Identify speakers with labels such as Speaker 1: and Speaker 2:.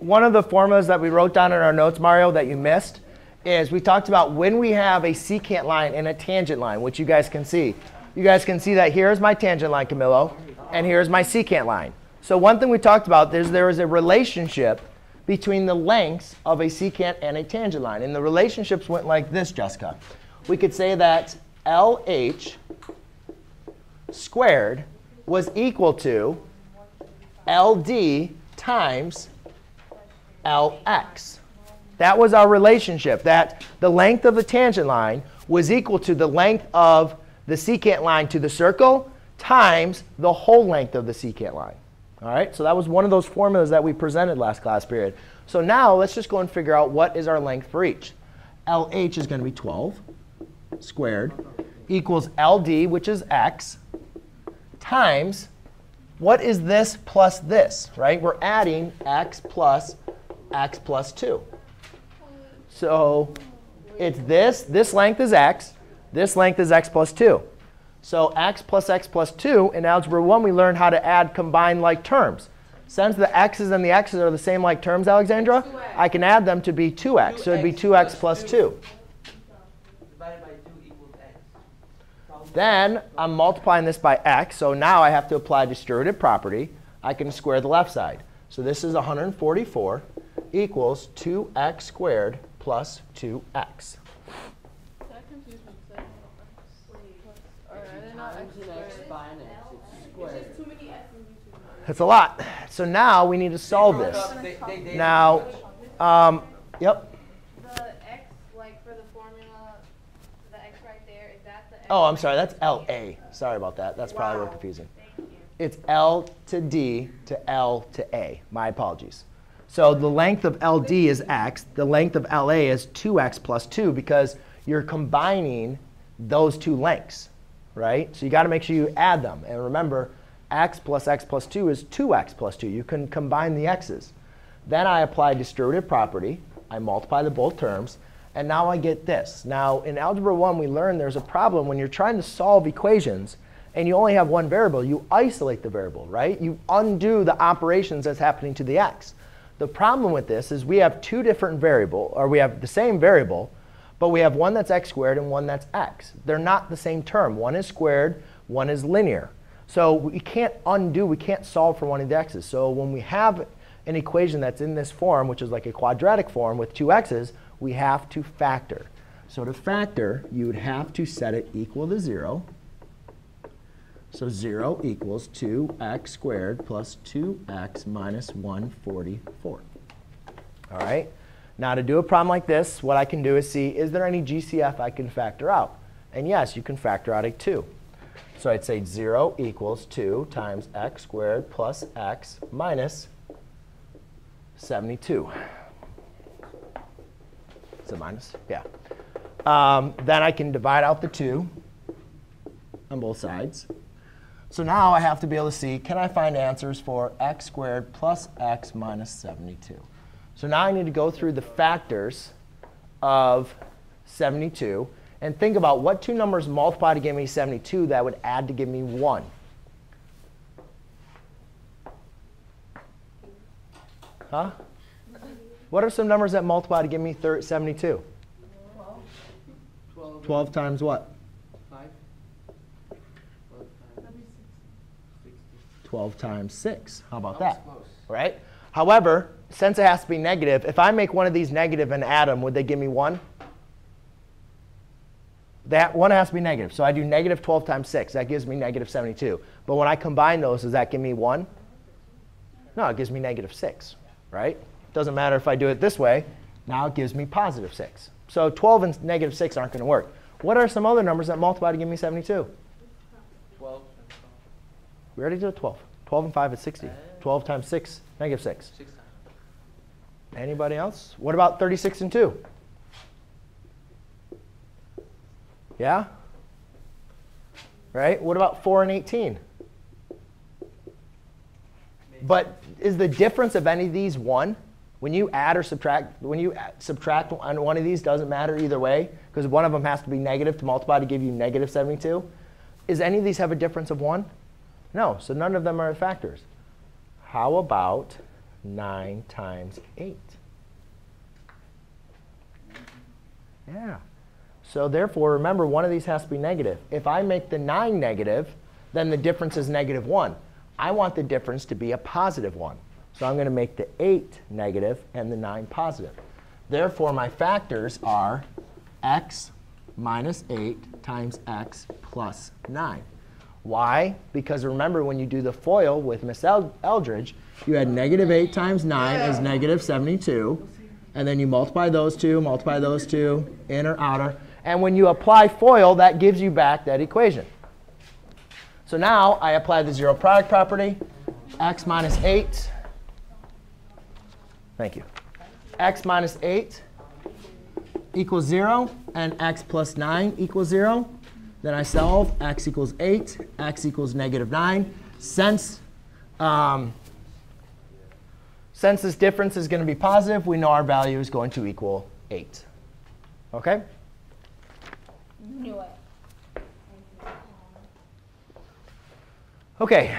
Speaker 1: one of the formulas that we wrote down in our notes, Mario, that you missed, is we talked about when we have a secant line and a tangent line, which you guys can see. You guys can see that here's my tangent line, Camilo, and here's my secant line. So one thing we talked about is there is a relationship between the lengths of a secant and a tangent line. And the relationships went like this, Jessica. We could say that LH squared was equal to LD times LX. That was our relationship, that the length of the tangent line was equal to the length of the secant line to the circle times the whole length of the secant line. All right, so that was one of those formulas that we presented last class period. So now let's just go and figure out what is our length for each. LH is going to be 12 squared equals LD, which is x, times what is this plus this, right? We're adding x plus x plus 2. So it's this. This length is x. This length is x plus 2. So x plus x plus 2, in Algebra 1, we learned how to add combined like terms. Since the x's and the x's are the same like terms, Alexandra, I can add them to be 2x. So it'd be 2x plus 2. Then I'm multiplying this by x. So now I have to apply distributive property. I can square the left side. So this is 144 equals 2x squared plus 2x. That's a lot. So now we need to solve this. Now, um, yep.
Speaker 2: The x, like for the formula, the x right there, is that the x?
Speaker 1: Oh, I'm sorry. That's LA. Sorry about that. That's probably a little confusing.
Speaker 2: Thank you.
Speaker 1: It's L to D to L to A. My apologies. So the length of LD is x. The length of LA is 2x plus 2 because you're combining those two lengths, right? So you got to make sure you add them. And remember, x plus x plus 2 is 2x plus 2. You can combine the x's. Then I apply distributive property. I multiply the both terms. And now I get this. Now, in Algebra 1, we learned there's a problem when you're trying to solve equations and you only have one variable. You isolate the variable, right? You undo the operations that's happening to the x. The problem with this is we have two different variable, or we have the same variable, but we have one that's x squared and one that's x. They're not the same term. One is squared, one is linear. So we can't undo, we can't solve for one of the x's. So when we have an equation that's in this form, which is like a quadratic form with two x's, we have to factor. So to factor, you would have to set it equal to 0. So 0 equals 2x squared plus 2x minus 144. All right? Now to do a problem like this, what I can do is see, is there any GCF I can factor out? And yes, you can factor out a 2. So I'd say 0 equals 2 times x squared plus x minus 72. Is it minus? Yeah. Um, then I can divide out the 2 on both sides. So now I have to be able to see, can I find answers for x squared plus x minus 72? So now I need to go through the factors of 72 and think about what two numbers multiply to give me 72 that would add to give me 1. Huh? What are some numbers that multiply to give me 72?
Speaker 3: 12.
Speaker 1: 12 times what?
Speaker 3: 5.
Speaker 1: 12 times 6. How about
Speaker 3: That close.
Speaker 1: Right? However, since it has to be negative, if I make one of these negative and add them, would they give me 1? That one has to be negative. So I do negative 12 times 6. That gives me negative 72. But when I combine those, does that give me 1? No, it gives me negative 6. Right? Doesn't matter if I do it this way. Now it gives me positive 6. So 12 and negative 6 aren't going to work. What are some other numbers that multiply to give me 72?
Speaker 3: 12.
Speaker 1: We already did 12. 12 and 5 is 60. 12 times 6, negative 6.
Speaker 3: 6.
Speaker 1: Anybody else? What about 36 and 2? Yeah? Right? What about 4 and 18? But is the difference of any of these 1? When you add or subtract, when you subtract on one of these, doesn't matter either way, because one of them has to be negative to multiply to give you negative 72. Is any of these have a difference of 1? No, so none of them are factors. How about 9 times 8. Yeah. So therefore, remember, one of these has to be negative. If I make the 9 negative, then the difference is negative 1. I want the difference to be a positive 1. So I'm going to make the 8 negative and the 9 positive. Therefore, my factors are x minus 8 times x plus 9. Why? Because remember, when you do the FOIL with Miss Eldridge, you had negative 8 times 9 is negative 72. And then you multiply those two, multiply those two, inner, outer. And when you apply FOIL, that gives you back that equation. So now I apply the zero product property. x minus 8. Thank you. x minus 8 equals 0, and x plus 9 equals 0. Then I solve x equals 8, x equals negative 9. Since, um, since this difference is going to be positive, we know our value is going to equal 8. OK?
Speaker 2: Knew it.
Speaker 1: OK,